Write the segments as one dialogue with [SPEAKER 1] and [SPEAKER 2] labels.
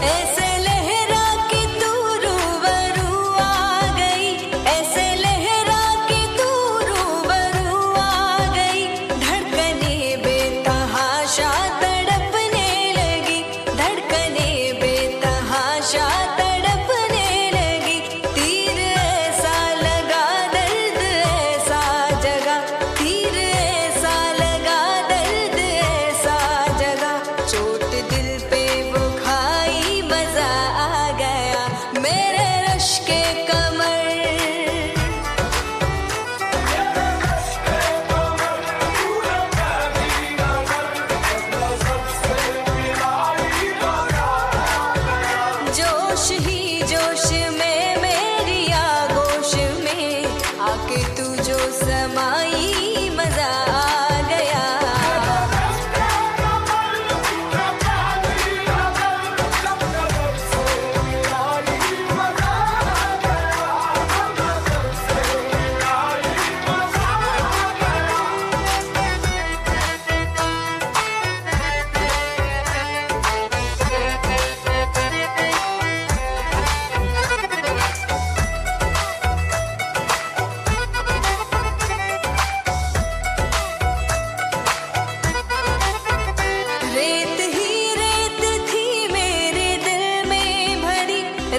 [SPEAKER 1] Es ही जोश में मेरी आगोश में आके तू जो समाई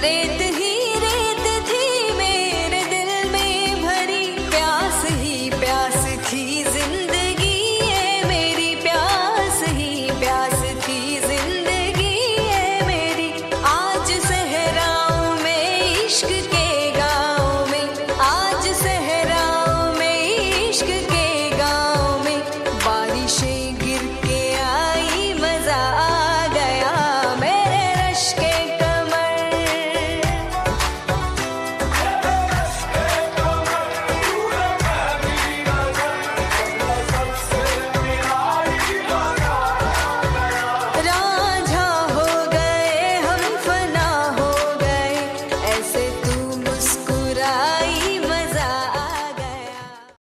[SPEAKER 1] Ranging